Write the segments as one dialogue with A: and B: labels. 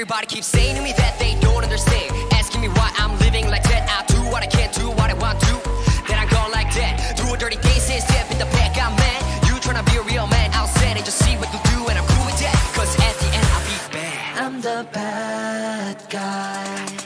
A: Everybody keeps saying to me that they don't understand. Asking me why I'm living like that. I do what I can't do, what I want to. Then I'm go like that. Do a dirty thing, say step in the back, I'm mad. You tryna be a real man outside and just see what you do, and I'm cool with that. Cause at the end, I'll be bad.
B: I'm the bad guy.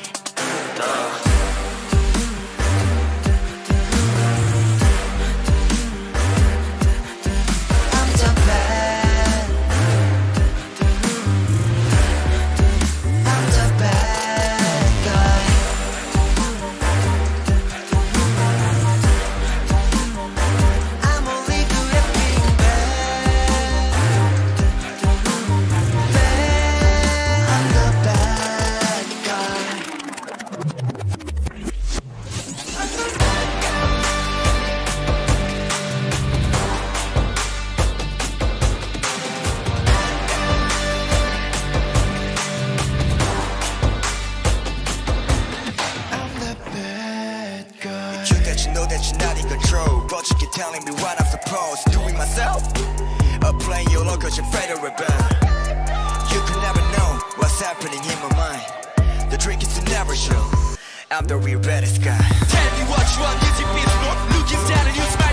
C: You're not in control. But you keep telling me what I'm supposed to do with myself. Or playing your role cause you're afraid of rebel You could never know what's happening in my mind. The trick is to never show. I'm the real baddest guy.
D: Tell me what you want, is it peaceful? Looking down on you